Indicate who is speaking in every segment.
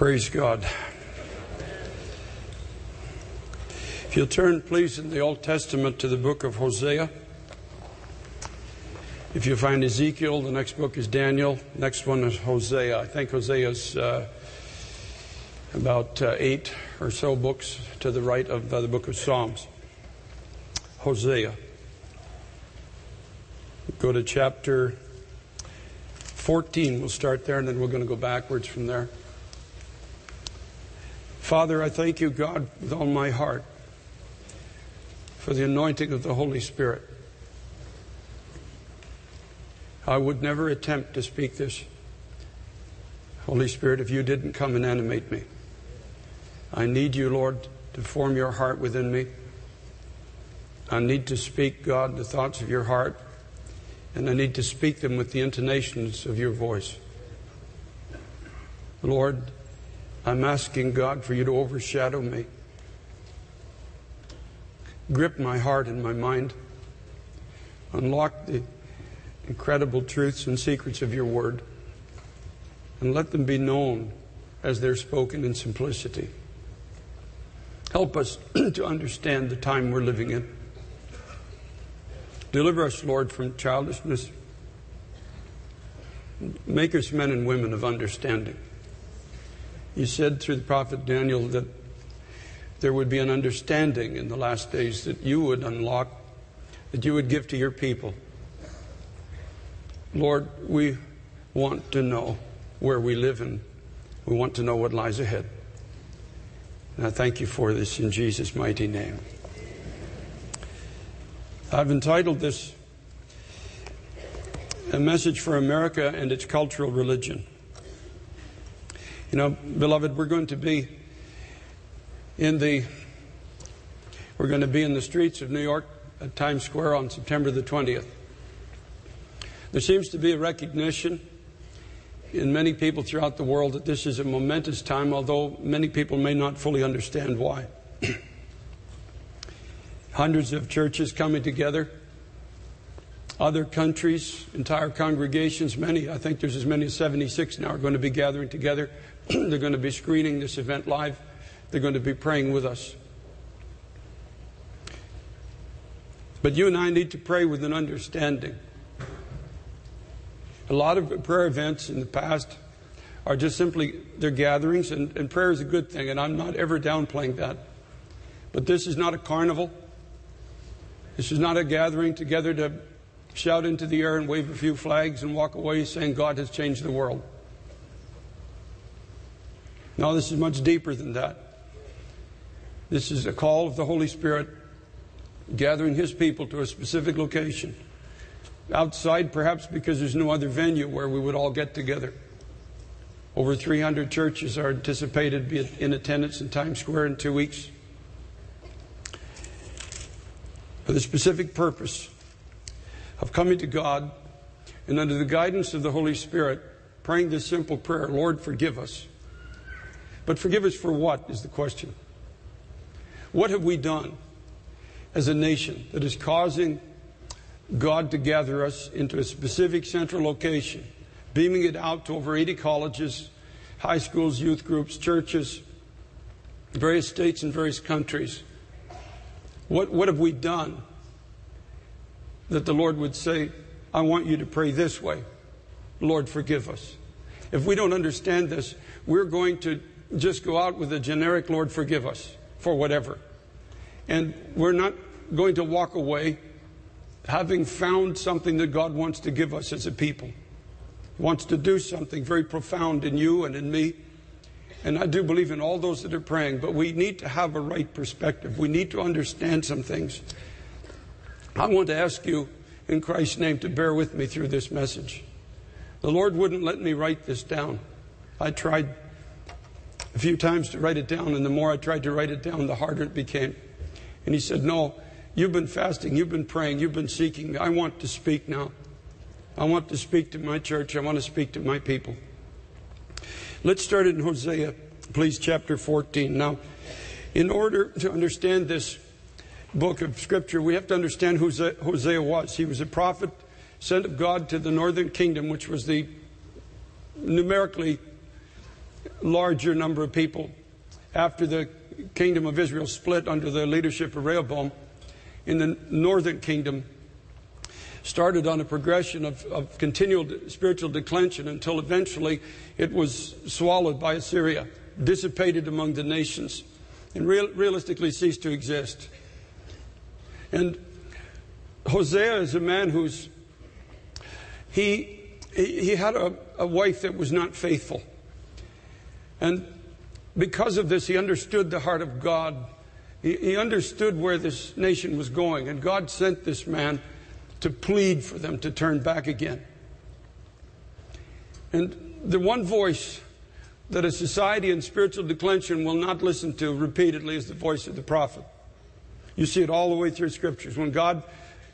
Speaker 1: Praise God. If you'll turn, please, in the Old Testament to the book of Hosea. If you find Ezekiel, the next book is Daniel. Next one is Hosea. I think Hosea is uh, about uh, eight or so books to the right of uh, the book of Psalms. Hosea. Go to chapter 14. We'll start there and then we're going to go backwards from there. Father, I thank you, God, with all my heart for the anointing of the Holy Spirit. I would never attempt to speak this. Holy Spirit, if you didn't come and animate me, I need you, Lord, to form your heart within me. I need to speak, God, the thoughts of your heart, and I need to speak them with the intonations of your voice. Lord, I'm asking God for you to overshadow me. Grip my heart and my mind. Unlock the incredible truths and secrets of your word. And let them be known as they're spoken in simplicity. Help us to understand the time we're living in. Deliver us, Lord, from childishness. Make us men and women of understanding. You said through the prophet Daniel that there would be an understanding in the last days that you would unlock, that you would give to your people. Lord, we want to know where we live and we want to know what lies ahead. And I thank you for this in Jesus' mighty name. I've entitled this A Message for America and Its Cultural Religion. You know, beloved, we're going to be in the we're going to be in the streets of New York at Times Square on September the 20th. There seems to be a recognition in many people throughout the world that this is a momentous time, although many people may not fully understand why. Hundreds of churches coming together, other countries, entire congregations, many, I think there's as many as 76 now, are going to be gathering together They're going to be screening this event live. They're going to be praying with us. But you and I need to pray with an understanding. A lot of prayer events in the past are just simply they're gatherings, and, and prayer is a good thing, and I'm not ever downplaying that. But this is not a carnival. This is not a gathering together to shout into the air and wave a few flags and walk away saying God has changed the world. No, this is much deeper than that. This is a call of the Holy Spirit gathering His people to a specific location. Outside, perhaps because there's no other venue where we would all get together. Over 300 churches are anticipated to be in attendance in Times Square in two weeks. For the specific purpose of coming to God and under the guidance of the Holy Spirit, praying this simple prayer Lord, forgive us but forgive us for what is the question. What have we done as a nation that is causing God to gather us into a specific central location, beaming it out to over 80 colleges, high schools, youth groups, churches, various states and various countries? What, what have we done that the Lord would say, I want you to pray this way? Lord, forgive us. If we don't understand this, we're going to just go out with a generic Lord, forgive us for whatever. And we're not going to walk away having found something that God wants to give us as a people. He wants to do something very profound in you and in me. And I do believe in all those that are praying, but we need to have a right perspective. We need to understand some things. I want to ask you, in Christ's name, to bear with me through this message. The Lord wouldn't let me write this down. I tried a few times to write it down, and the more I tried to write it down, the harder it became. And he said, No, you've been fasting, you've been praying, you've been seeking. I want to speak now. I want to speak to my church, I want to speak to my people. Let's start in Hosea, please, chapter 14. Now, in order to understand this book of Scripture, we have to understand who Hosea was. He was a prophet sent of God to the northern kingdom, which was the numerically larger number of people after the kingdom of Israel split under the leadership of Rehoboam in the northern kingdom started on a progression of, of continual spiritual declension until eventually it was swallowed by Assyria, dissipated among the nations, and real, realistically ceased to exist. And Hosea is a man who's he he, had a, a wife that was not faithful. And because of this, he understood the heart of God. He, he understood where this nation was going. And God sent this man to plead for them to turn back again. And the one voice that a society in spiritual declension will not listen to repeatedly is the voice of the prophet. You see it all the way through scriptures. When God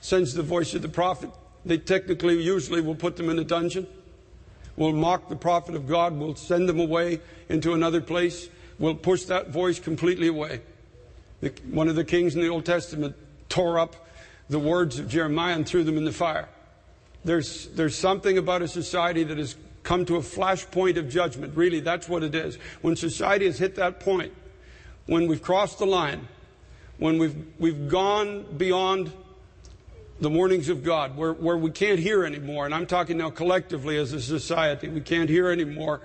Speaker 1: sends the voice of the prophet, they technically usually will put them in a dungeon, will mock the prophet of God, will send them away into another place, will push that voice completely away. The, one of the kings in the Old Testament tore up the words of Jeremiah and threw them in the fire. There's, there's something about a society that has come to a flashpoint of judgment. Really, that's what it is. When society has hit that point, when we've crossed the line, when we've, we've gone beyond the warnings of God, where, where we can't hear anymore, and I'm talking now collectively as a society, we can't hear anymore.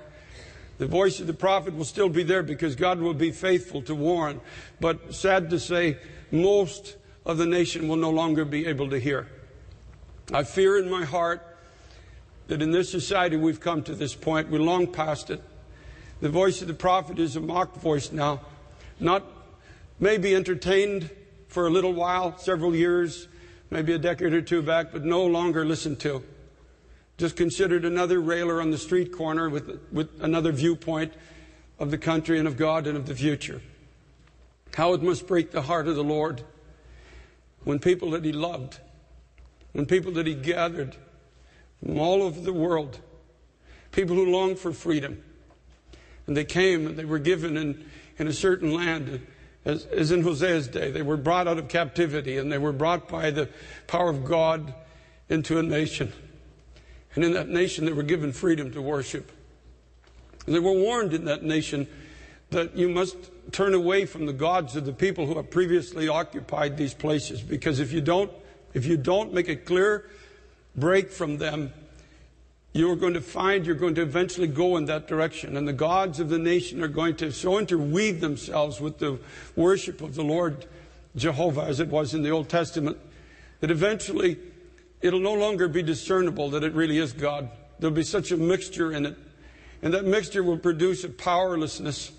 Speaker 1: The voice of the prophet will still be there because God will be faithful to warn. But sad to say, most of the nation will no longer be able to hear. I fear in my heart that in this society we've come to this point. We're long past it. The voice of the prophet is a mocked voice now, not maybe entertained for a little while, several years, maybe a decade or two back, but no longer listened to. Just considered another railer on the street corner with, with another viewpoint of the country and of God and of the future. How it must break the heart of the Lord when people that he loved, when people that he gathered from all over the world, people who longed for freedom, and they came and they were given in, in a certain land, as, as in Hosea's day. They were brought out of captivity and they were brought by the power of God into a nation. And in that nation, they were given freedom to worship. And they were warned in that nation that you must turn away from the gods of the people who have previously occupied these places. Because if you don't, if you don't make a clear break from them, you're going to find you're going to eventually go in that direction. And the gods of the nation are going to so interweave themselves with the worship of the Lord Jehovah, as it was in the Old Testament, that eventually it'll no longer be discernible that it really is God. There'll be such a mixture in it. And that mixture will produce a powerlessness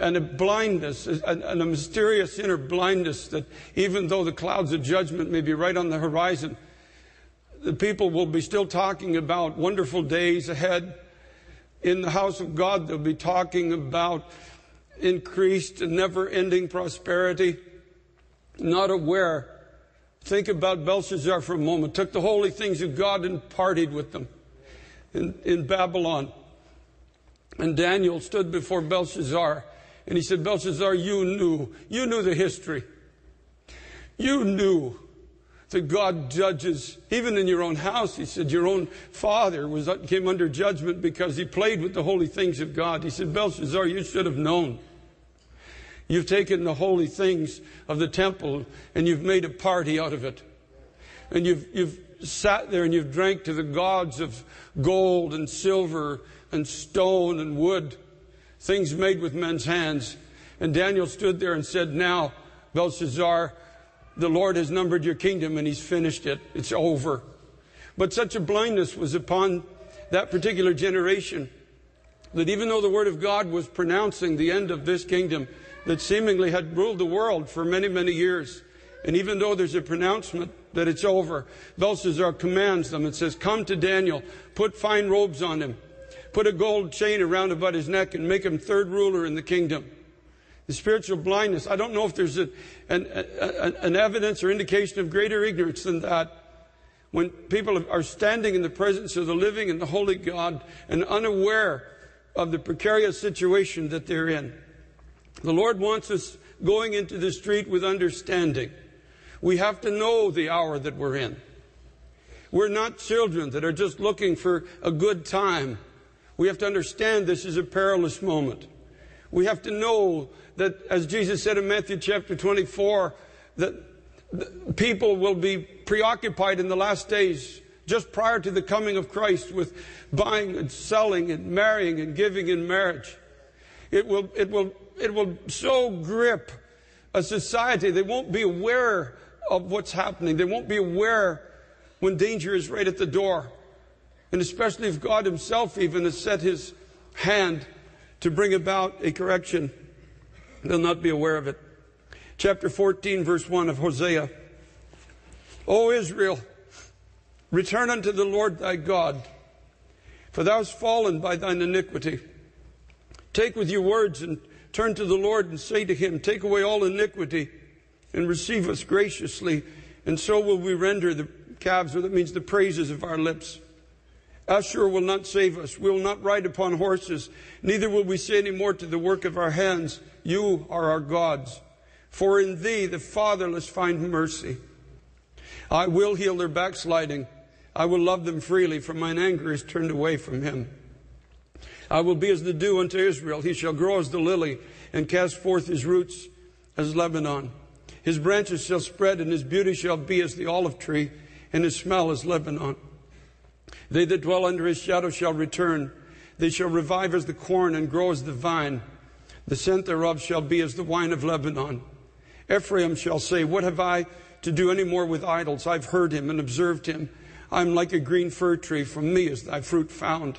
Speaker 1: and a blindness, and a mysterious inner blindness that even though the clouds of judgment may be right on the horizon, the people will be still talking about wonderful days ahead. In the house of God, they'll be talking about increased and never ending prosperity. Not aware. Think about Belshazzar for a moment. Took the holy things of God and partied with them in, in Babylon. And Daniel stood before Belshazzar and he said, Belshazzar, you knew, you knew the history. You knew that God judges, even in your own house. He said, your own father was, came under judgment because he played with the holy things of God. He said, Belshazzar, you should have known. You've taken the holy things of the temple and you've made a party out of it. And you've, you've sat there and you've drank to the gods of gold and silver and stone and wood things made with men's hands. And Daniel stood there and said, Now, Belshazzar, the Lord has numbered your kingdom and he's finished it. It's over. But such a blindness was upon that particular generation that even though the word of God was pronouncing the end of this kingdom that seemingly had ruled the world for many, many years, and even though there's a pronouncement that it's over, Belshazzar commands them and says, Come to Daniel, put fine robes on him, put a gold chain around about his neck and make him third ruler in the kingdom. The spiritual blindness, I don't know if there's a, an, a, an evidence or indication of greater ignorance than that. When people are standing in the presence of the living and the holy God and unaware of the precarious situation that they're in. The Lord wants us going into the street with understanding. We have to know the hour that we're in. We're not children that are just looking for a good time We have to understand this is a perilous moment. We have to know that, as Jesus said in Matthew chapter 24, that people will be preoccupied in the last days just prior to the coming of Christ with buying and selling and marrying and giving in marriage. It will, it will, it will so grip a society. They won't be aware of what's happening. They won't be aware when danger is right at the door. And especially if God Himself even has set His hand to bring about a correction, they'll not be aware of it. Chapter 14, verse 1 of Hosea. O Israel, return unto the Lord thy God, for thou hast fallen by thine iniquity. Take with you words and turn to the Lord and say to him, Take away all iniquity and receive us graciously, and so will we render the calves, or that means the praises of our lips. Ashur will not save us. We will not ride upon horses. Neither will we say any more to the work of our hands, You are our gods. For in thee the fatherless find mercy. I will heal their backsliding. I will love them freely, for mine anger is turned away from him. I will be as the dew unto Israel. He shall grow as the lily and cast forth his roots as Lebanon. His branches shall spread and his beauty shall be as the olive tree and his smell as Lebanon. They that dwell under his shadow shall return. They shall revive as the corn and grow as the vine. The scent thereof shall be as the wine of Lebanon. Ephraim shall say, What have I to do any more with idols? I've heard him and observed him. I'm like a green fir tree. From me is thy fruit found.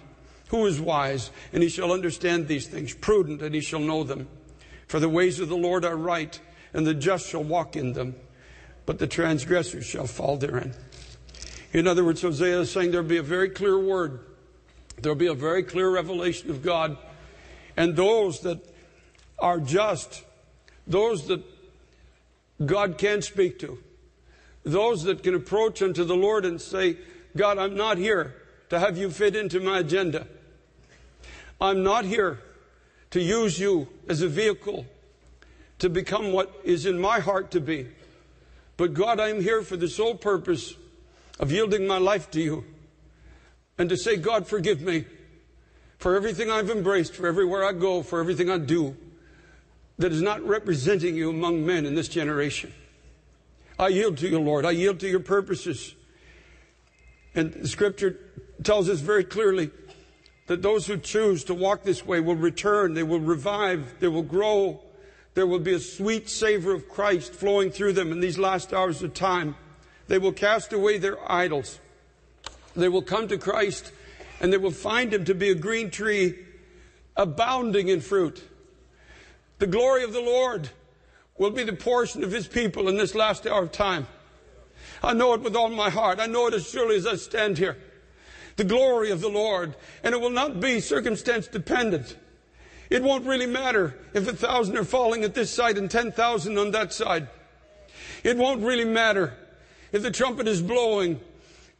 Speaker 1: Who is wise? And he shall understand these things. Prudent, and he shall know them. For the ways of the Lord are right, and the just shall walk in them. But the transgressors shall fall therein. In other words, Hosea is saying there'll be a very clear word. There'll be a very clear revelation of God. And those that are just, those that God can speak to, those that can approach unto the Lord and say, God, I'm not here to have you fit into my agenda. I'm not here to use you as a vehicle to become what is in my heart to be. But God, I'm here for the sole purpose of yielding my life to you and to say, God, forgive me for everything I've embraced, for everywhere I go, for everything I do that is not representing you among men in this generation. I yield to you, Lord. I yield to your purposes. And the scripture tells us very clearly that those who choose to walk this way will return, they will revive, they will grow. There will be a sweet savor of Christ flowing through them in these last hours of time. They will cast away their idols. They will come to Christ and they will find him to be a green tree abounding in fruit. The glory of the Lord will be the portion of his people in this last hour of time. I know it with all my heart. I know it as surely as I stand here. The glory of the Lord. And it will not be circumstance dependent. It won't really matter if a thousand are falling at this side and ten thousand on that side. It won't really matter if the trumpet is blowing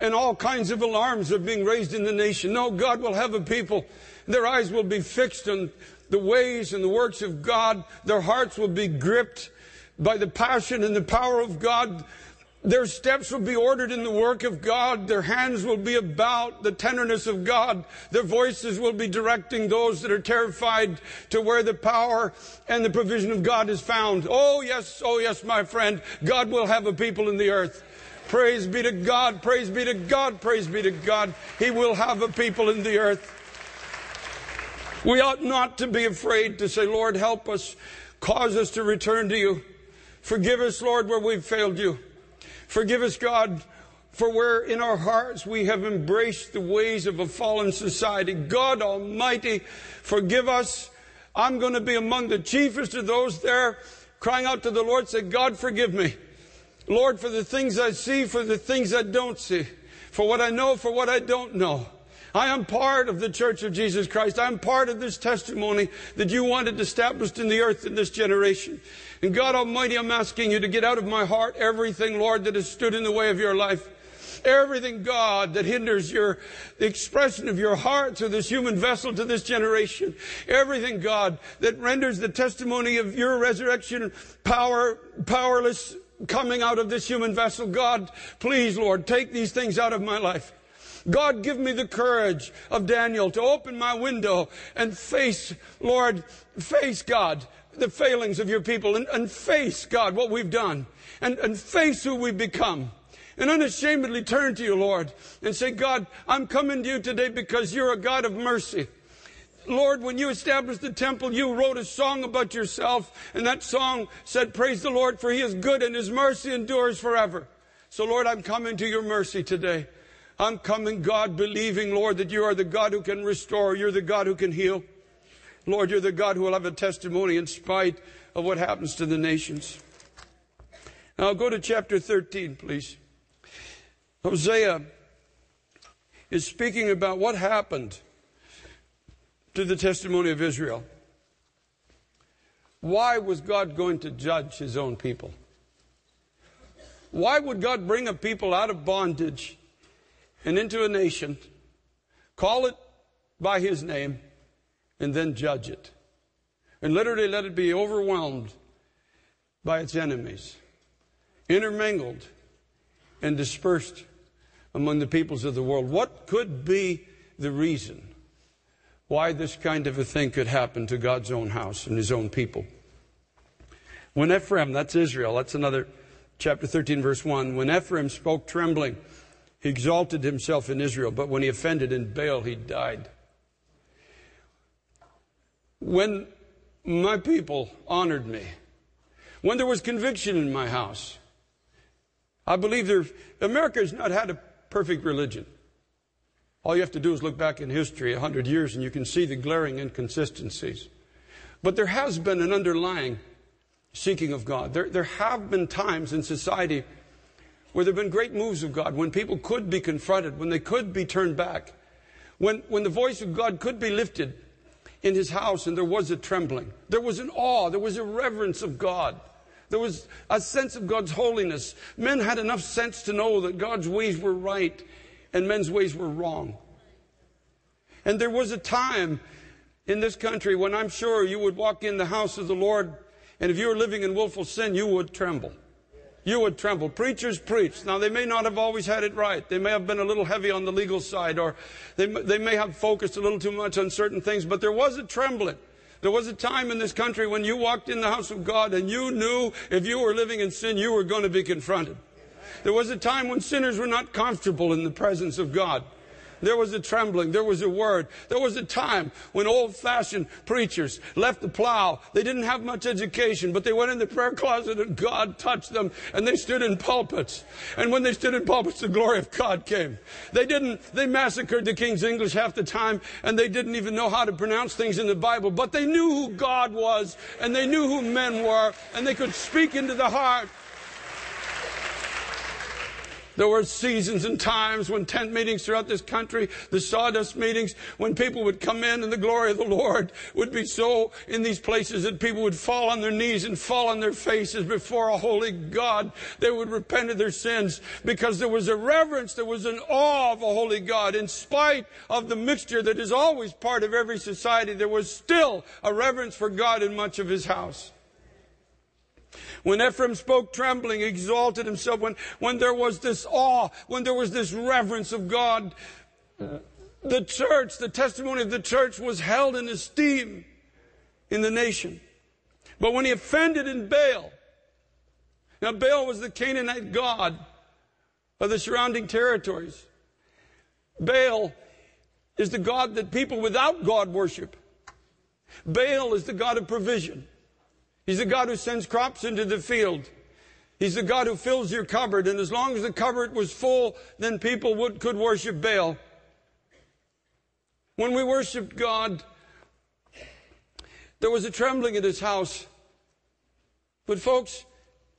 Speaker 1: and all kinds of alarms are being raised in the nation. No, God will have a people. Their eyes will be fixed on the ways and the works of God. Their hearts will be gripped by the passion and the power of God. Their steps will be ordered in the work of God. Their hands will be about the tenderness of God. Their voices will be directing those that are terrified to where the power and the provision of God is found. Oh yes, oh yes, my friend. God will have a people in the earth. Praise be to God, praise be to God, praise be to God. He will have a people in the earth. We ought not to be afraid to say, Lord, help us, cause us to return to you. Forgive us, Lord, where we've failed you. Forgive us, God, for where in our hearts we have embraced the ways of a fallen society. God Almighty, forgive us. I'm going to be among the chiefest of those there crying out to the Lord, say, God, forgive me. Lord, for the things I see, for the things I don't see, for what I know, for what I don't know. I am part of the Church of Jesus Christ. I'm part of this testimony that you wanted established in the earth in this generation. And God Almighty, I'm asking you to get out of my heart everything, Lord, that has stood in the way of your life. Everything, God, that hinders your the expression of your heart through this human vessel to this generation. Everything, God, that renders the testimony of your resurrection power powerless coming out of this human vessel. God, please, Lord, take these things out of my life. God, give me the courage of Daniel to open my window and face, Lord, face God, the failings of your people and, and face God, what we've done and, and face who we've become and unashamedly turn to you, Lord, and say, God, I'm coming to you today because you're a God of mercy. Lord, when you established the temple, you wrote a song about yourself, and that song said, Praise the Lord, for he is good and his mercy endures forever. So, Lord, I'm coming to your mercy today. I'm coming, God, believing, Lord, that you are the God who can restore. You're the God who can heal. Lord, you're the God who will have a testimony in spite of what happens to the nations. Now, go to chapter 13, please. Hosea is speaking about what happened to the testimony of Israel. Why was God going to judge his own people? Why would God bring a people out of bondage and into a nation, call it by his name, and then judge it? And literally let it be overwhelmed by its enemies, intermingled and dispersed among the peoples of the world. What could be the reason why this kind of a thing could happen to God's own house and his own people? When Ephraim, that's Israel, that's another chapter 13, verse 1. When Ephraim spoke trembling, he exalted himself in Israel, but when he offended in Baal, he died. When my people honored me, when there was conviction in my house, I believe there, America has not had a perfect religion. All you have to do is look back in history a hundred years and you can see the glaring inconsistencies. But there has been an underlying seeking of God. There, there have been times in society where there have been great moves of God, when people could be confronted, when they could be turned back, when, when the voice of God could be lifted in his house and there was a trembling. There was an awe, there was a reverence of God. There was a sense of God's holiness. Men had enough sense to know that God's ways were right and men's ways were wrong. And there was a time in this country when I'm sure you would walk in the house of the Lord, and if you were living in willful sin, you would tremble. You would tremble. Preachers preach. Now, they may not have always had it right. They may have been a little heavy on the legal side, or they, they may have focused a little too much on certain things, but there was a trembling. There was a time in this country when you walked in the house of God and you knew if you were living in sin, you were going to be confronted. There was a time when sinners were not comfortable in the presence of God. There was a trembling. There was a word. There was a time when old fashioned preachers left the plow. They didn't have much education, but they went in the prayer closet and God touched them and they stood in pulpits. And when they stood in pulpits, the glory of God came. They didn't, they massacred the King's English half the time and they didn't even know how to pronounce things in the Bible, but they knew who God was and they knew who men were and they could speak into the heart there were seasons and times when tent meetings throughout this country, the sawdust meetings, when people would come in and the glory of the Lord would be so in these places that people would fall on their knees and fall on their faces before a holy God. They would repent of their sins because there was a reverence, there was an awe of a holy God. In spite of the mixture that is always part of every society, there was still a reverence for God in much of his house. When Ephraim spoke trembling, exalted himself, when, when there was this awe, when there was this reverence of God, the church, the testimony of the church was held in esteem in the nation. But when he offended in Baal, now Baal was the Canaanite god of the surrounding territories. Baal is the God that people without God worship. Baal is the God of provision. He's the God who sends crops into the field. He's the God who fills your cupboard. And as long as the cupboard was full, then people would, could worship Baal. When we worshiped God, there was a trembling in his house. But folks,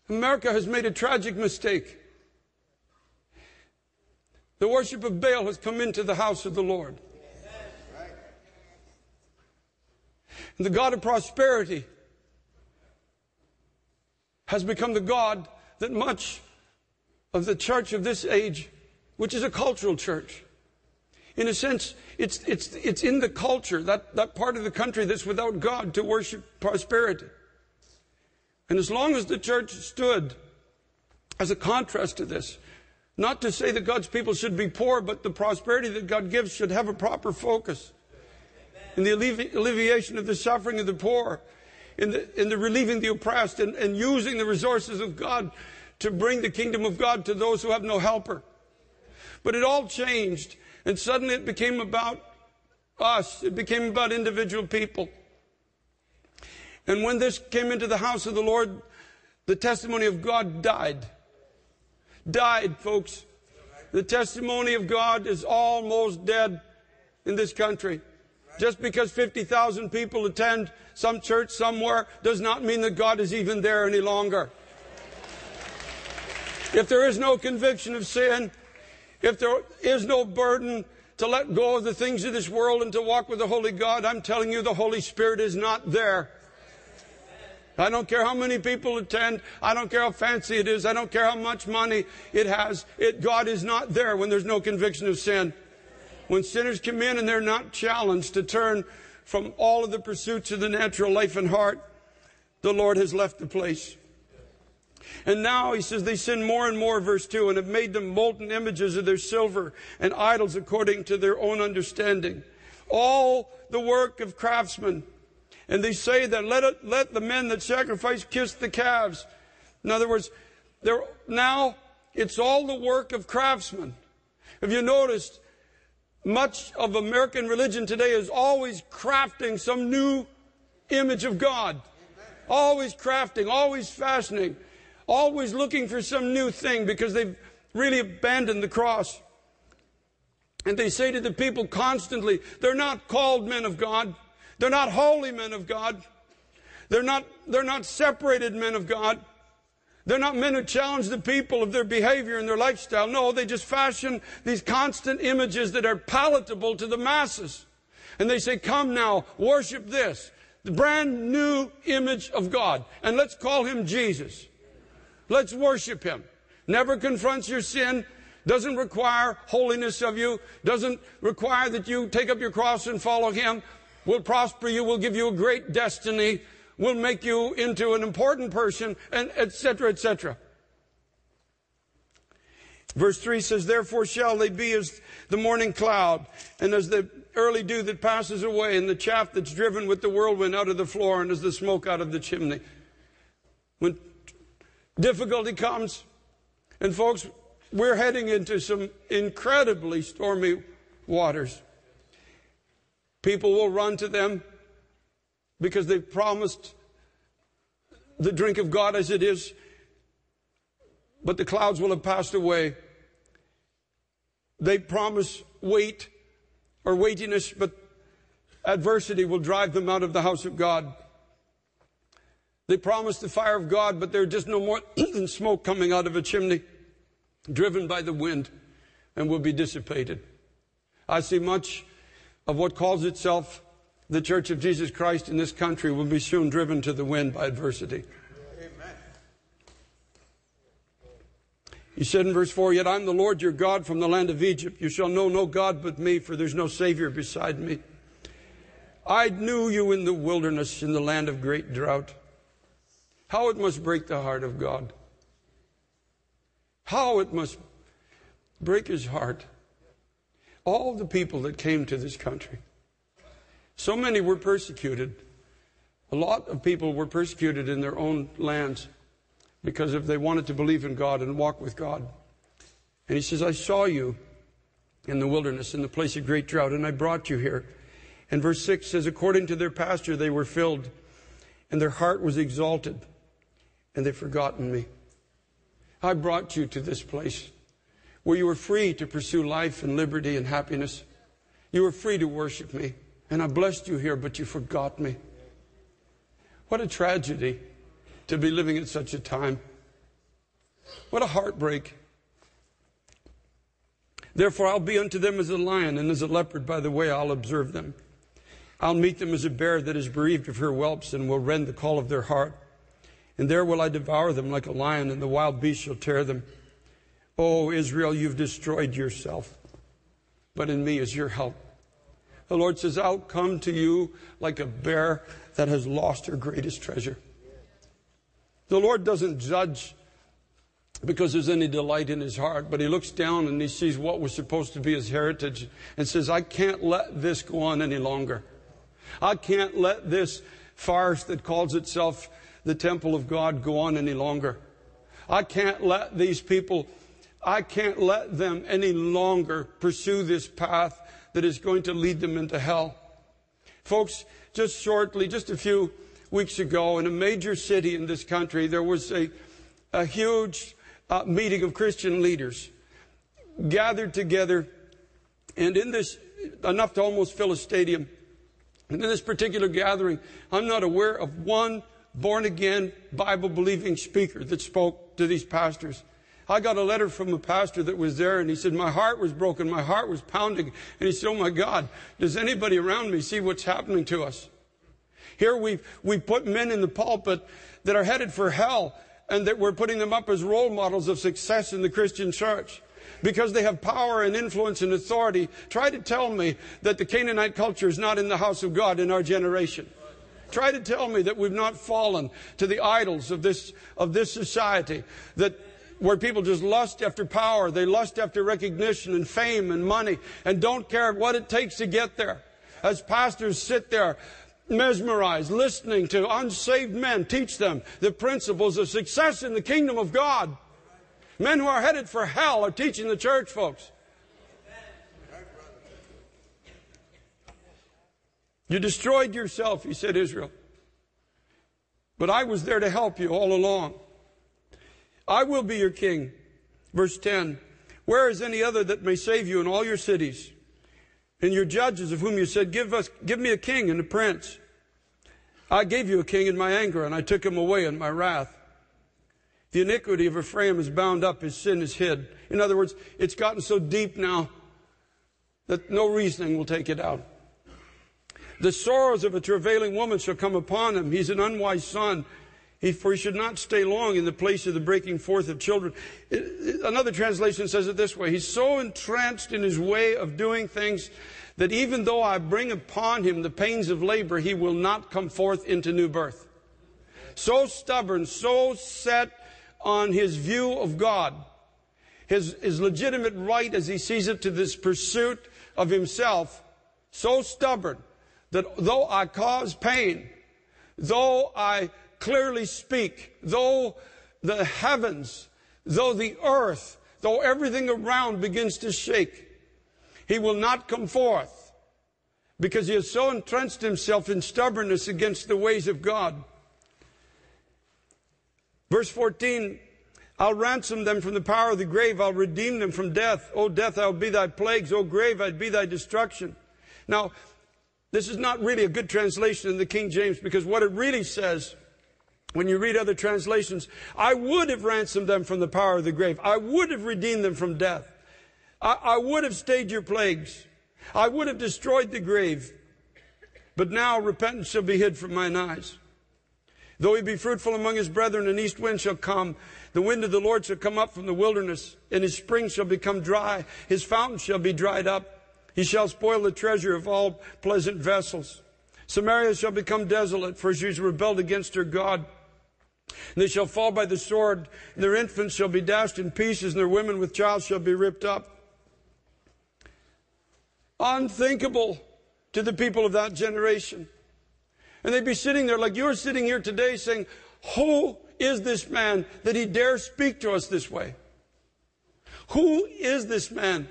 Speaker 1: America has made a tragic mistake. The worship of Baal has come into the house of the Lord. And the God of prosperity has become the God that much of the church of this age, which is a cultural church, in a sense, it's, it's, it's in the culture, that, that part of the country that's without God to worship prosperity. And as long as the church stood as a contrast to this, Not to say that God's people should be poor, but the prosperity that God gives should have a proper focus. In the allevi- alleviation of the suffering of the poor, in the, in the relieving the oppressed, and, and using the resources of God to bring the kingdom of God to those who have no helper. But it all changed, and suddenly it became about us. It became about individual people. And when this came into the house of the Lord, the testimony of God died. Died, folks. The testimony of God is almost dead in this country. Just because 50,000 people attend some church somewhere does not mean that God is even there any longer. If there is no conviction of sin, if there is no burden to let go of the things of this world and to walk with the Holy God, I'm telling you the Holy Spirit is not there. I don't care how many people attend. I don't care how fancy it is. I don't care how much money it has. It, God is not there when there's no conviction of sin. When sinners come in and they're not challenged to turn from all of the pursuits of the natural life and heart, the Lord has left the place. And now he says they sin more and more, verse 2, and have made them molten images of their silver and idols according to their own understanding. All the work of craftsmen. And they say that let, it, let the men that sacrifice kiss the calves. In other words, now it's all the work of craftsmen. Have you noticed much of American religion today is always crafting some new image of God? Always crafting, always fashioning always looking for some new thing because they've really abandoned the cross. And they say to the people constantly, they're not called men of God. They're not holy men of God. They're not, they're not separated men of God. They're not men who challenge the people of their behavior and their lifestyle. No, they just fashion these constant images that are palatable to the masses. And they say, come now, worship this. The brand new image of God. And let's call him Jesus. Let's worship Him. Never confronts your sin. Doesn't require holiness of you. Doesn't require that you take up your cross and follow Him. Will prosper you. Will give you a great destiny. Will make you into an important person and etc. etc. Verse 3 says, Therefore shall they be as the morning cloud, and as the early dew that passes away, and the chaff that's driven with the whirlwind out of the floor, and as the smoke out of the chimney. When difficulty comes. And folks, we're heading into some incredibly stormy waters. People will run to them because they've promised the drink of God as it is, but the clouds will have passed away. They promise wait or weightiness, but adversity will drive them out of the house of God. They promise the fire of God, but there's just no more than smoke coming out of a chimney, driven by the wind, and will be dissipated. I see much of what calls itself the Church of Jesus Christ in this country will be soon driven to the wind by adversity. Amen. He said in verse 4, Yet I'm the Lord your God from the land of Egypt. You shall know no God but me, for there's no Savior beside me. I knew you in the wilderness, in the land of great drought. How it must break the heart of God. How it must break his heart. All the people that came to this country. So many were persecuted. A lot of people were persecuted in their own lands because if they wanted to believe in God and walk with God. And he says, I saw you in the wilderness, in the place of great drought, and I brought you here. And verse 6 says, According to their pasture they were filled, and their heart was exalted and they've forgotten me. I brought you to this place where you were free to pursue life and liberty and happiness. You were free to worship me, and I blessed you here, but you forgot me. What a tragedy to be living at such a time. What a heartbreak. Therefore, I'll be unto them as a lion and as a leopard by the way I'll observe them. I'll meet them as a bear that is bereaved of her whelps and will rend the caul of their heart and there will I devour them like a lion, and the wild beast shall tear them. Oh, Israel, you've destroyed yourself, but in me is your help. The Lord says, I'll come to you like a bear that has lost her greatest treasure. The Lord doesn't judge because there's any delight in his heart. But he looks down and he sees what was supposed to be his heritage and says, I can't let this go on any longer. I can't let this farce that calls itself the temple of God go on any longer. I can't let these people, I can't let them any longer pursue this path that is going to lead them into hell. Folks, just shortly, just a few weeks ago, in a major city in this country, there was a, a huge uh, meeting of Christian leaders gathered together, and in this, enough to almost fill a stadium. And in this particular gathering, I'm not aware of one born again, Bible believing speaker that spoke to these pastors. I got a letter from a pastor that was there and he said, my heart was broken. My heart was pounding. And he said, Oh my God, does anybody around me see what's happening to us? Here we we put men in the pulpit that are headed for hell and that we're putting them up as role models of success in the Christian church because they have power and influence and authority. Try to tell me that the Canaanite culture is not in the house of God in our generation. Try to tell me that we've not fallen to the idols of this, of this society, that where people just lust after power, they lust after recognition and fame and money and don't care what it takes to get there. As pastors sit there mesmerized, listening to unsaved men teach them the principles of success in the kingdom of God. Men who are headed for hell are teaching the church, folks. You destroyed yourself, he said, Israel. But I was there to help you all along. I will be your king. Verse 10. Where is any other that may save you in all your cities? And your judges of whom you said, give us, give me a king and a prince. I gave you a king in my anger and I took him away in my wrath. The iniquity of Ephraim is bound up, his sin is hid. In other words, it's gotten so deep now that no reasoning will take it out. The sorrows of a travailing woman shall come upon him. He's an unwise son. He, for he should not stay long in the place of the breaking forth of children. Another translation says it this way. He's so entranced in his way of doing things that even though I bring upon him the pains of labor, he will not come forth into new birth. So stubborn, so set on his view of God, his, his legitimate right as he sees it to this pursuit of himself, so stubborn that though I cause pain, though I clearly speak, though the heavens, though the earth, though everything around begins to shake, he will not come forth because he has so entrenched himself in stubbornness against the ways of God. Verse 14, I'll ransom them from the power of the grave. I'll redeem them from death. O death, I'll be thy plagues. O grave, I'd be thy destruction. Now, this is not really a good translation in the King James because what it really says, when you read other translations, I would have ransomed them from the power of the grave. I would have redeemed them from death. I, I would have stayed your plagues. I would have destroyed the grave. But now repentance shall be hid from mine eyes. Though he be fruitful among his brethren, an east wind shall come. The wind of the Lord shall come up from the wilderness, and his springs shall become dry. His fountains shall be dried up. He shall spoil the treasure of all pleasant vessels. Samaria shall become desolate, for she has rebelled against her God. And they shall fall by the sword, and their infants shall be dashed in pieces, and their women with child shall be ripped up. Unthinkable to the people of that generation. And they'd be sitting there like you're sitting here today saying, Who is this man that he dares speak to us this way? Who is this man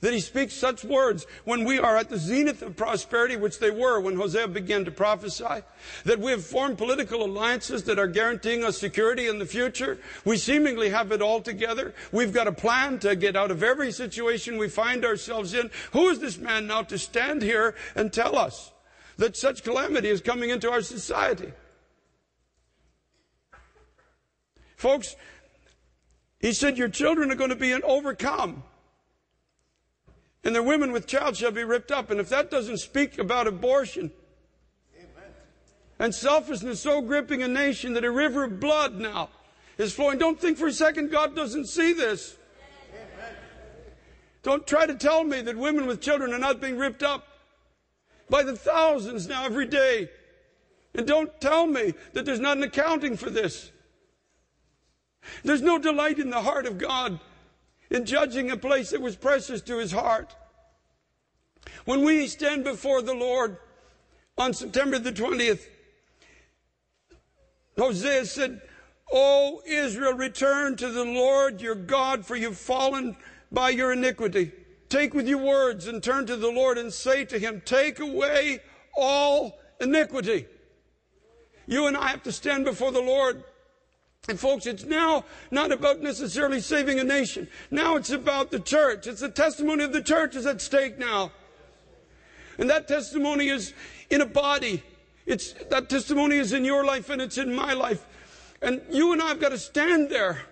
Speaker 1: that he speaks such words when we are at the zenith of prosperity, which they were when Hosea began to prophesy, that we have formed political alliances that are guaranteeing us security in the future. We seemingly have it all together. We've got a plan to get out of every situation we find ourselves in. Who is this man now to stand here and tell us that such calamity is coming into our society? Folks, he said, Your children are going to be overcome and their women with child shall be ripped up. And if that doesn't speak about abortion and selfishness so gripping a nation that a river of blood now is flowing, don't think for a second God doesn't see this. Amen. Don't try to tell me that women with children are not being ripped up by the thousands now every day. And don't tell me that there's not an accounting for this. There's no delight in the heart of God in judging a place that was precious to his heart. When we stand before the Lord on September the 20th, Hosea said, O Israel, return to the Lord your God, for you've fallen by your iniquity. Take with you words and turn to the Lord and say to him, Take away all iniquity. You and I have to stand before the Lord. And folks, it's now not about necessarily saving a nation. Now it's about the church. It's the testimony of the church is at stake now. And that testimony is in a body. It's, that testimony is in your life and it's in my life. And you and I have got to stand there.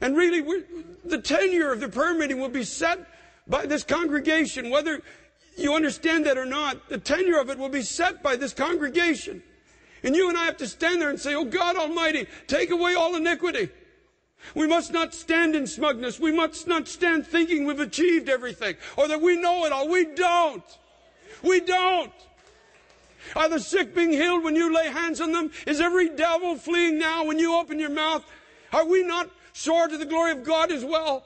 Speaker 1: And really, the tenure of the prayer meeting will be set by this congregation. Whether you understand that or not, the tenure of it will be set by this congregation. And you and I have to stand there and say, Oh God Almighty, take away all iniquity. We must not stand in smugness. We must not stand thinking we've achieved everything or that we know it all. We don't. We don't. Are the sick being healed when you lay hands on them? Is every devil fleeing now when you open your mouth? Are we not sore to the glory of God as well?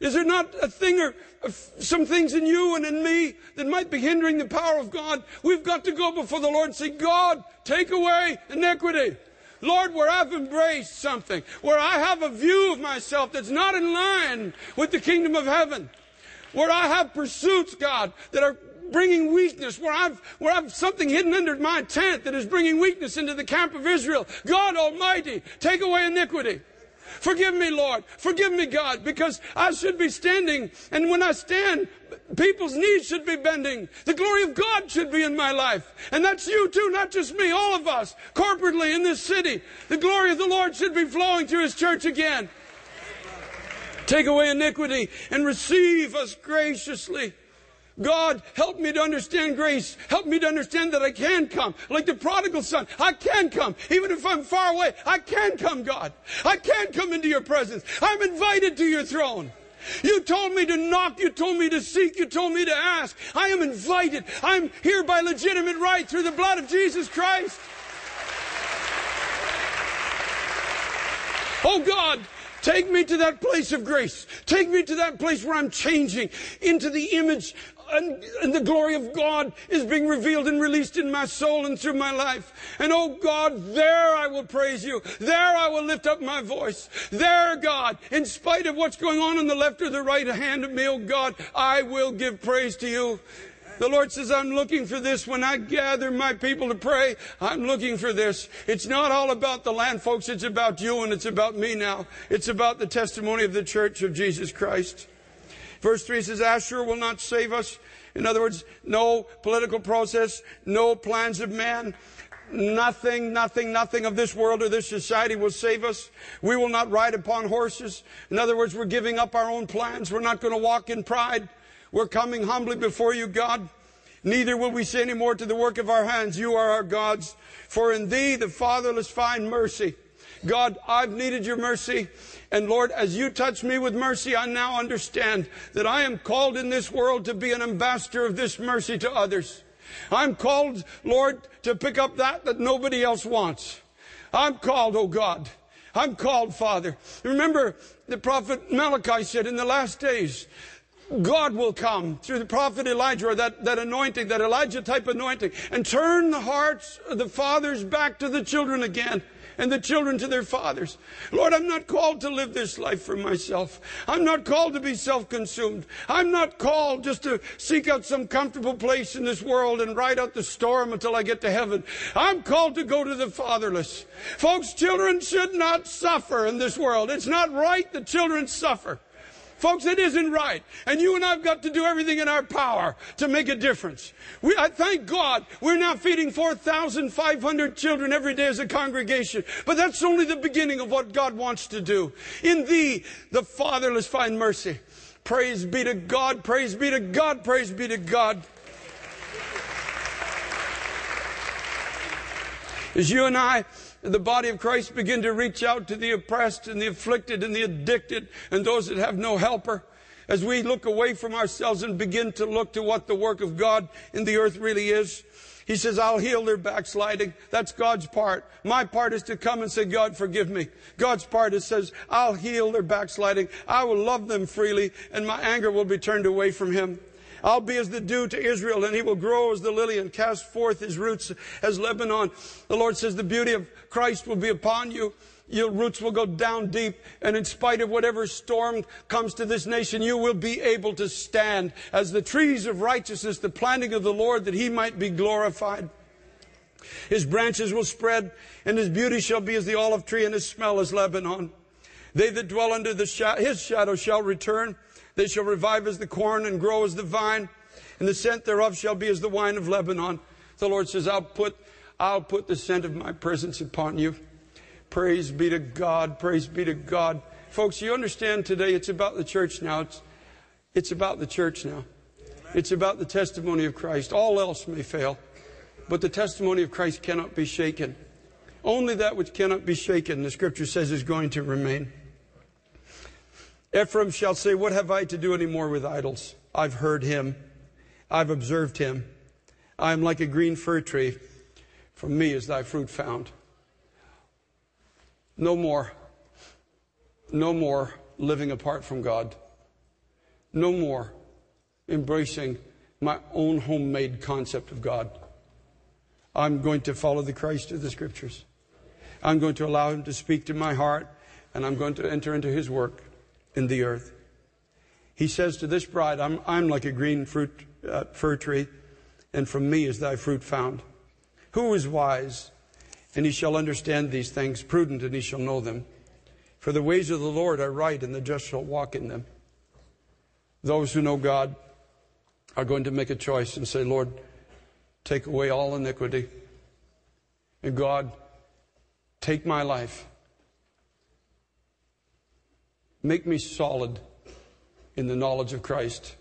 Speaker 1: Is there not a thing or uh, some things in you and in me that might be hindering the power of God? We've got to go before the Lord and say, God, take away iniquity. Lord, where I've embraced something, where I have a view of myself that's not in line with the kingdom of heaven, where I have pursuits, God, that are bringing weakness, where I've, where I've something hidden under my tent that is bringing weakness into the camp of Israel. God Almighty, take away iniquity. Forgive me, Lord. Forgive me, God, because I should be standing. And when I stand, people's knees should be bending. The glory of God should be in my life. And that's you too, not just me, all of us, corporately in this city. The glory of the Lord should be flowing through His church again. Take away iniquity and receive us graciously. God, help me to understand grace. Help me to understand that I can come. Like the prodigal son, I can come. Even if I'm far away, I can come, God. I can come into your presence. I'm invited to your throne. You told me to knock. You told me to seek. You told me to ask. I am invited. I'm here by legitimate right through the blood of Jesus Christ. Oh God, Take me to that place of grace. Take me to that place where I'm changing into the image and, and, the glory of God is being revealed and released in my soul and through my life. And oh God, there I will praise you. There I will lift up my voice. There, God, in spite of what's going on on the left or the right hand of me, oh God, I will give praise to you. The Lord says, I'm looking for this. When I gather my people to pray, I'm looking for this. It's not all about the land, folks. It's about you and it's about me now. It's about the testimony of the church of Jesus Christ. Verse 3 says, Asshur will not save us. In other words, no political process, no plans of man. Nothing, nothing, nothing of this world or this society will save us. We will not ride upon horses. In other words, we're giving up our own plans. We're not going to walk in pride. We're coming humbly before you, God. Neither will we say any more to the work of our hands. You are our gods. For in thee the fatherless find mercy. God, I've needed your mercy. And Lord, as you touch me with mercy, I now understand that I am called in this world to be an ambassador of this mercy to others. I'm called, Lord, to pick up that that nobody else wants. I'm called, oh God. I'm called, Father. Remember, the prophet Malachi said in the last days, God will come through the prophet Elijah or that, that anointing, that Elijah type anointing, and turn the hearts of the fathers back to the children again and the children to their fathers. Lord, I'm not called to live this life for myself. I'm not called to be self-consumed. I'm not called just to seek out some comfortable place in this world and ride out the storm until I get to heaven. I'm called to go to the fatherless. Folks, children should not suffer in this world. It's not right that children suffer. Folks, it isn't right. And you and I have got to do everything in our power to make a difference. We, I thank God we're now feeding 4,500 children every day as a congregation. But that's only the beginning of what God wants to do. In thee, the fatherless find mercy. Praise be to God. Praise be to God. Praise be to God. As you and I the body of Christ begin to reach out to the oppressed and the afflicted and the addicted and those that have no helper. As we look away from ourselves and begin to look to what the work of God in the earth really is. He says, I'll heal their backsliding. That's God's part. My part is to come and say, God, forgive me. God's part is says, I'll heal their backsliding. I will love them freely and my anger will be turned away from him. I'll be as the dew to Israel, and he will grow as the lily and cast forth his roots as Lebanon. The Lord says the beauty of Christ will be upon you. Your roots will go down deep, and in spite of whatever storm comes to this nation, you will be able to stand as the trees of righteousness, the planting of the Lord, that he might be glorified. His branches will spread, and his beauty shall be as the olive tree, and his smell as Lebanon. They that dwell under the sh- his shadow shall return. They shall revive as the corn and grow as the vine, and the scent thereof shall be as the wine of Lebanon. The Lord says, I'll put, I'll put the scent of my presence upon you. Praise be to God. Praise be to God. Folks, you understand today it's about the church now. It's, it's about the church now. It's about the testimony of Christ. All else may fail, but the testimony of Christ cannot be shaken. Only that which cannot be shaken, the scripture says, is going to remain. Ephraim shall say, What have I to do any more with idols? I've heard him. I've observed him. I am like a green fir tree. From me is thy fruit found. No more. No more living apart from God. No more embracing my own homemade concept of God. I'm going to follow the Christ of the Scriptures. I'm going to allow Him to speak to my heart, and I'm going to enter into His work in the earth. He says to this bride, I'm, I'm like a green fruit, uh, fir tree, and from me is thy fruit found. Who is wise? And he shall understand these things, prudent, and he shall know them. For the ways of the Lord are right, and the just shall walk in them. Those who know God are going to make a choice and say, Lord, take away all iniquity. And God, take my life Make me solid in the knowledge of Christ.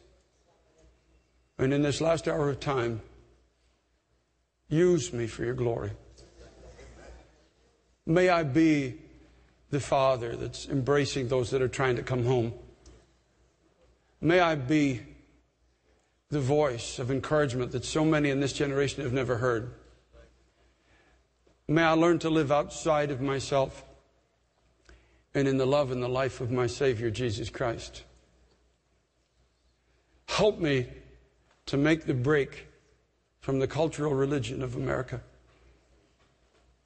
Speaker 1: And in this last hour of time, use me for your glory. May I be the father that's embracing those that are trying to come home. May I be the voice of encouragement that so many in this generation have never heard. May I learn to live outside of myself and in the love and the life of my Savior, Jesus Christ. Help me to make the break from the cultural religion of America.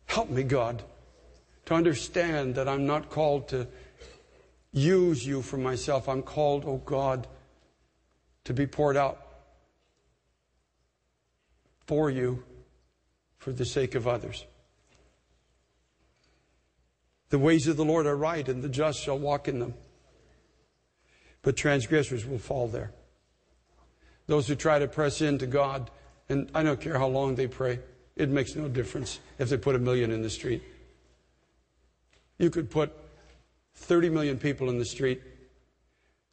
Speaker 1: Help me, God, to understand that I'm not called to use you for myself. I'm called, oh God, to be poured out for you for the sake of others. The ways of the Lord are right, and the just shall walk in them. But transgressors will fall there. Those who try to press into God, and I don't care how long they pray, it makes no difference if they put a million in the street. You could put 30 million people in the street,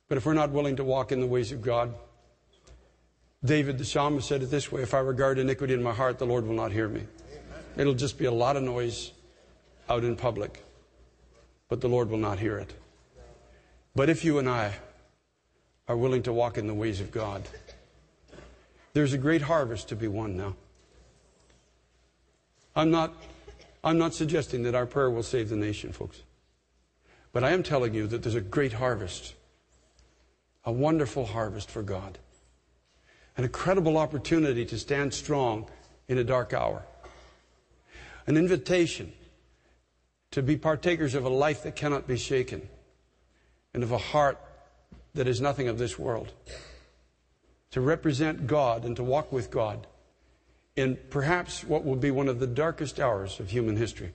Speaker 1: but if we're not willing to walk in the ways of God, David the psalmist said it this way If I regard iniquity in my heart, the Lord will not hear me. It'll just be a lot of noise out in public but the Lord will not hear it. But if you and I are willing to walk in the ways of God, there's a great harvest to be won now. I'm not, I'm not suggesting that our prayer will save the nation, folks. But I am telling you that there's a great harvest, a wonderful harvest for God, an incredible opportunity to stand strong in a dark hour, an invitation to be partakers of a life that cannot be shaken and of a heart that is nothing of this world. To represent God and to walk with God in perhaps what will be one of the darkest hours of human history.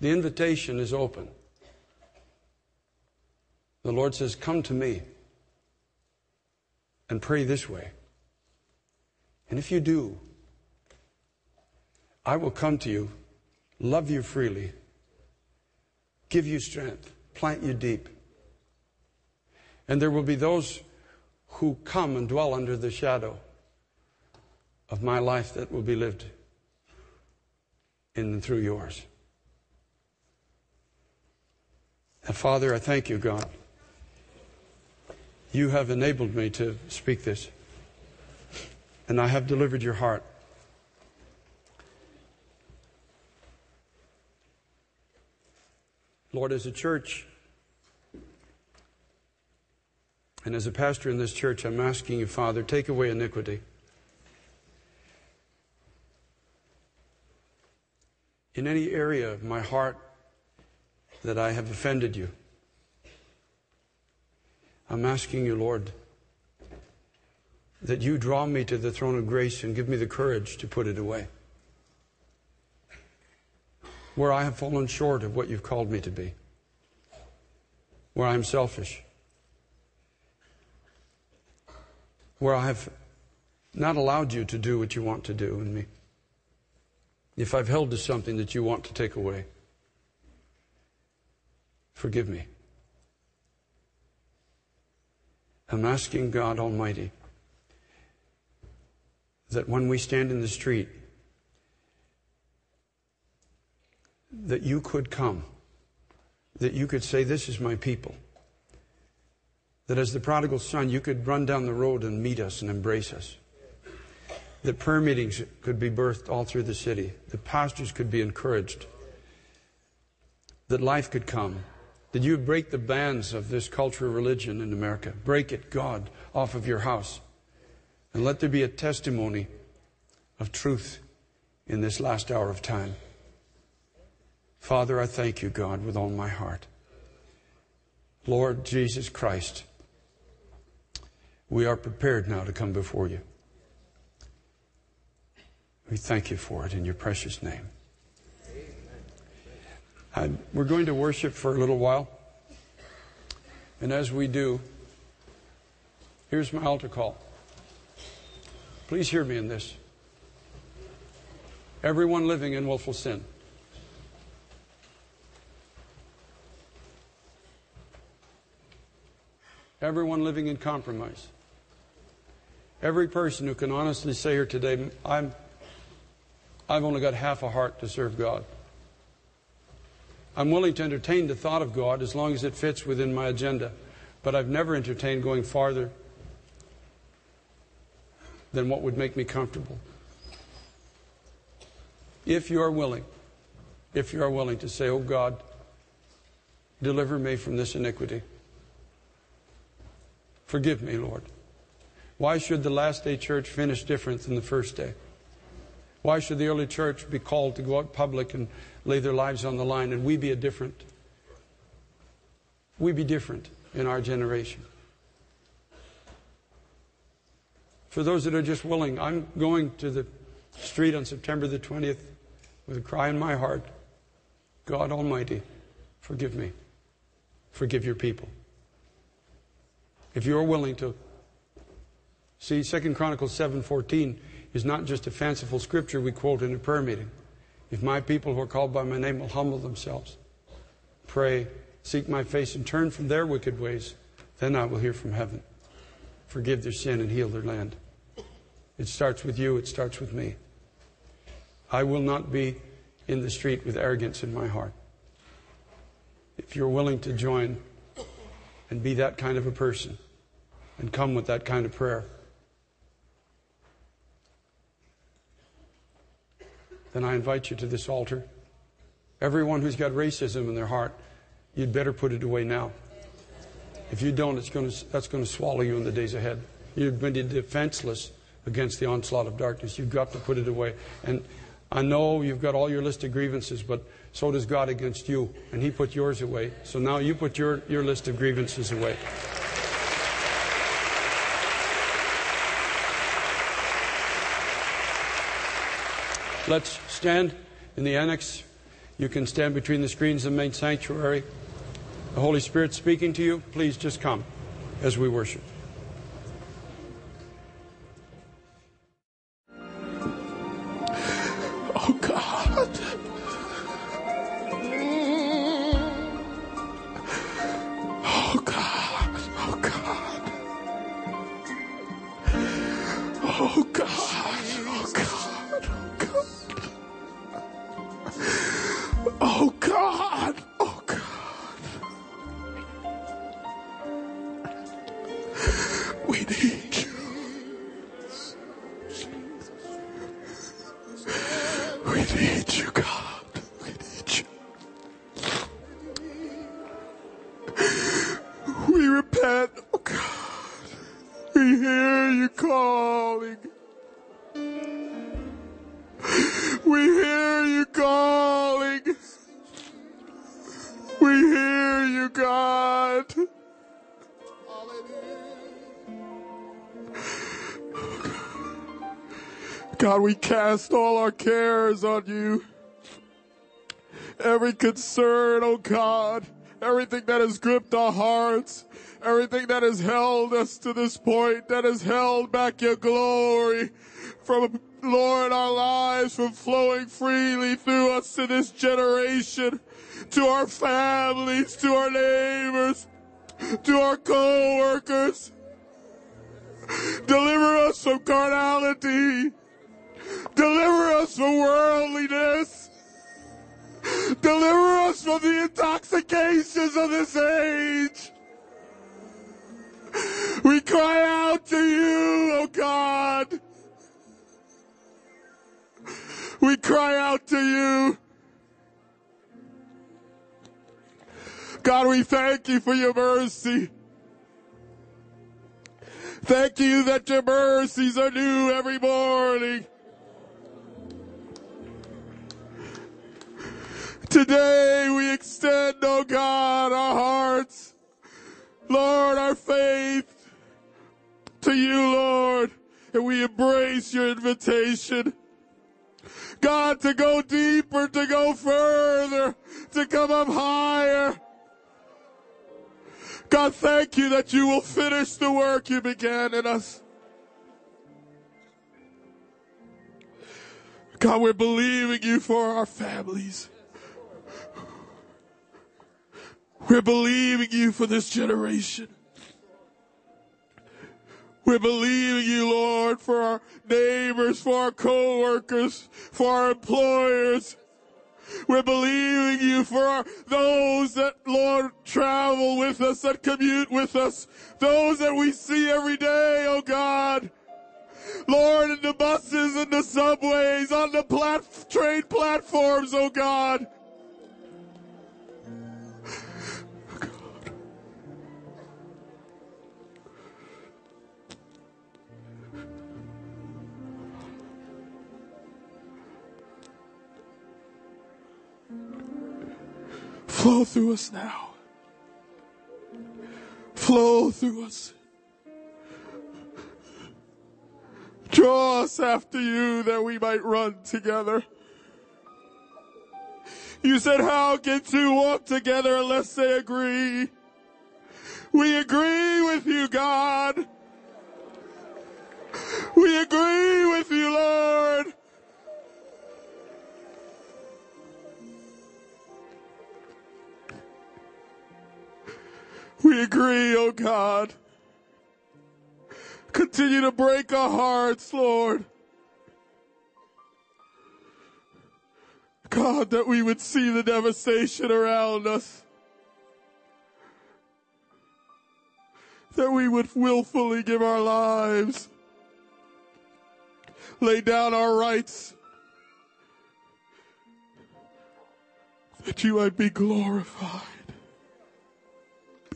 Speaker 1: The invitation is open. The Lord says, Come to me and pray this way. And if you do, I will come to you love you freely, give you strength, plant you deep. And there will be those who come and dwell under the shadow of my life that will be lived in and through yours. And Father, I thank you, God. You have enabled me to speak this. and I have delivered your heart. Lord, as a church, and as a pastor in this church, I'm asking you, Father, take away iniquity. In any area of my heart that I have offended you, I'm asking you, Lord, that you draw me to the throne of grace and give me the courage to put it away. Where I have fallen short of what you've called me to be, where I'm selfish, where I have not allowed you to do what you want to do in me, if I've held to something that you want to take away, forgive me. I'm asking God Almighty that when we stand in the street, that you could come, that you could say, This is my people. That as the prodigal son, you could run down the road and meet us and embrace us. That prayer meetings could be birthed all through the city. That pastors could be encouraged. That life could come. That you would break the bands of this culture of religion in America. Break it, God, off of your house. And let there be a testimony of truth in this last hour of time. Father, I thank you, God, with all my heart. Lord Jesus Christ, we are prepared now to come before you. We thank you for it in your precious name. We're going to worship for a little while. And as we do, here's my altar call. Please hear me in this. Everyone living in willful sin. Everyone living in compromise. Every person who can honestly say here today, I'm, I've only got half a heart to serve God. I'm willing to entertain the thought of God as long as it fits within my agenda, but I've never entertained going farther than what would make me comfortable. If you are willing, if you are willing to say, Oh God, deliver me from this iniquity. Forgive me, Lord. Why should the last day church finish different than the first day? Why should the early church be called to go out public and lay their lives on the line and we be a different? We be different in our generation. For those that are just willing, I'm going to the street on September the 20th with a cry in my heart God Almighty, forgive me. Forgive your people. If you're willing to see Second Chronicles 7:14 is not just a fanciful scripture we quote in a prayer meeting. If my people who are called by my name will humble themselves, pray, seek my face and turn from their wicked ways, then I will hear from heaven. Forgive their sin and heal their land. It starts with you, it starts with me. I will not be in the street with arrogance in my heart. If you're willing to join and be that kind of a person and come with that kind of prayer, then I invite you to this altar. Everyone who's got racism in their heart, you'd better put it away now. If you don't, it's going to, that's going to swallow you in the days ahead. You've been defenseless against the onslaught of darkness. You've got to put it away. And I know you've got all your list of grievances, but so does God against you. And He put yours away. So now you put your, your list of grievances away. Let's stand in the annex. You can stand between the screens of the main sanctuary. The Holy Spirit speaking to you. Please just come as we worship.
Speaker 2: Cast all our cares on you. Every concern, oh God, everything that has gripped our hearts, everything that has held us to this point, that has held back your glory from, Lord, our lives from flowing freely through us to this generation, to our families, to our neighbors, to our co-workers. Deliver us from carnality. Deliver us from worldliness. Deliver us from the intoxications of this age. We cry out to you, oh God. We cry out to you. God, we thank you for your mercy. Thank you that your mercies are new every morning. Today we extend, oh God, our hearts, Lord, our faith to you, Lord, and we embrace your invitation. God, to go deeper, to go further, to come up higher. God, thank you that you will finish the work you began in us. God, we're believing you for our families. We're believing you for this generation. We're believing you, Lord, for our neighbors, for our co-workers, for our employers. We're believing you for our, those that, Lord, travel with us, that commute with us, those that we see every day, oh God. Lord, in the buses, in the subways, on the plat- train platforms, oh God. Flow through us now. Flow through us. Draw us after you that we might run together. You said, how can two walk together unless they agree? We agree with you, God. We agree with you, Lord. We agree, oh God. Continue to break our hearts, Lord. God, that we would see the devastation around us. That we would willfully give our lives, lay down our rights, that you might be glorified.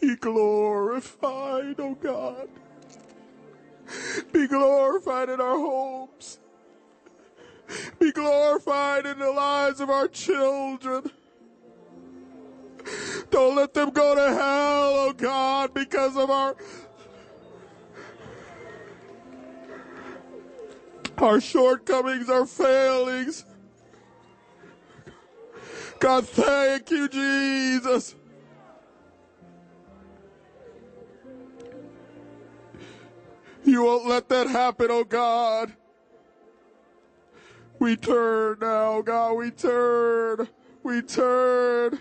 Speaker 2: Be glorified, oh God. Be glorified in our homes. Be glorified in the lives of our children. Don't let them go to hell, oh God, because of our our shortcomings, our failings. God, thank you, Jesus. You won't let that happen, oh God. We turn now, oh God. We turn. We turn.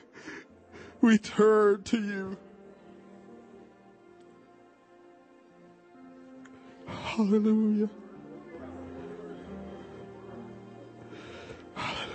Speaker 2: We turn to you. Hallelujah. Hallelujah.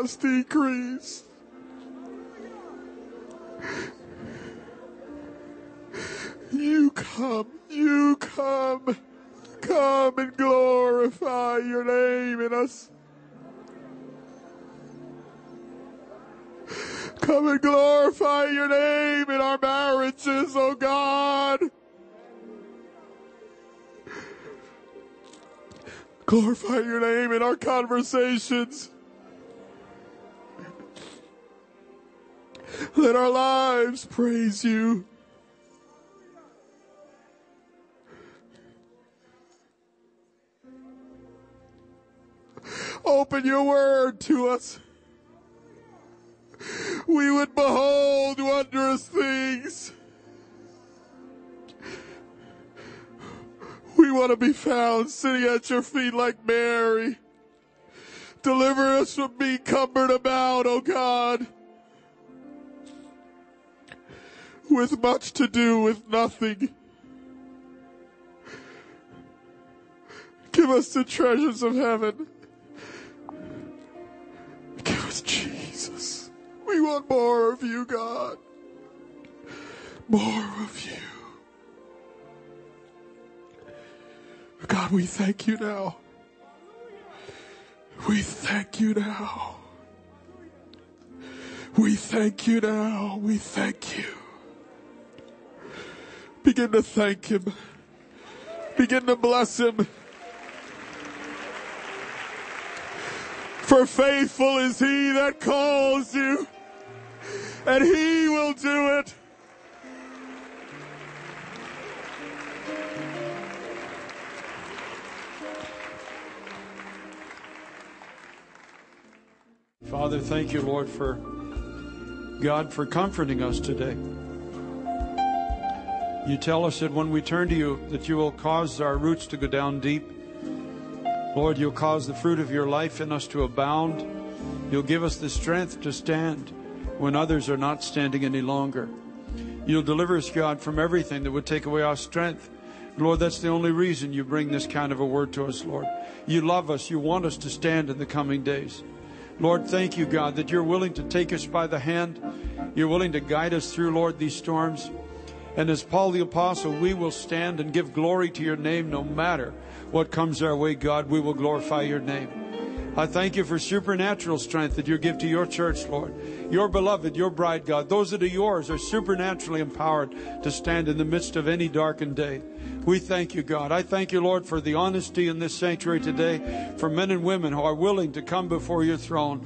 Speaker 2: Must decrease. You come, you come, come and glorify your name in us. Come and glorify your name in our marriages, oh God. Glorify your name in our conversations. Let our lives praise you. Open your word to us. We would behold wondrous things. We want to be found sitting at your feet like Mary. Deliver us from being cumbered about, O oh God. With much to do, with nothing. Give us the treasures of heaven. Give us Jesus. We want more of you, God. More of you. God, we thank you now. We thank you now. We thank you now. We thank you. Begin to thank him. Begin to bless him. For faithful is he that calls you, and he will do it.
Speaker 1: Father, thank you, Lord, for God, for comforting us today. You tell us that when we turn to you, that you will cause our roots to go down deep Lord, you'll cause the fruit of your life in us to abound. You'll give us the strength to stand when others are not standing any longer. You'll deliver us, God, from everything that would take away our strength. Lord, that's the only reason you bring this kind of a word to us, Lord. You love us. You want us to stand in the coming days. Lord, thank you, God, that you're willing to take us by the hand. You're willing to guide us through, Lord, these storms. And as Paul the Apostle, we will stand and give glory to your name no matter what comes our way, God, we will glorify your name. I thank you for supernatural strength that you give to your church, Lord. Your beloved, your bride, God, those that are yours are supernaturally empowered to stand in the midst of any darkened day. We thank you, God. I thank you, Lord, for the honesty in this sanctuary today, for men and women who are willing to come before your throne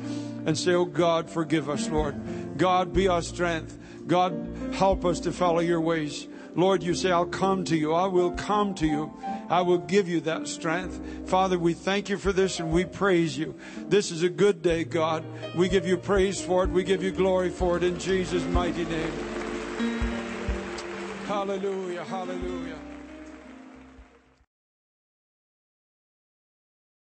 Speaker 1: and say, Oh God, forgive us, Lord. God, be our strength. God, help us to follow your ways. Lord, you say, I'll come to you. I will come to you. I will give you that strength. Father, we thank you for this and we praise you. This is a good day, God. We give you praise for it. We give you glory for it in Jesus' mighty name. Hallelujah. Hallelujah.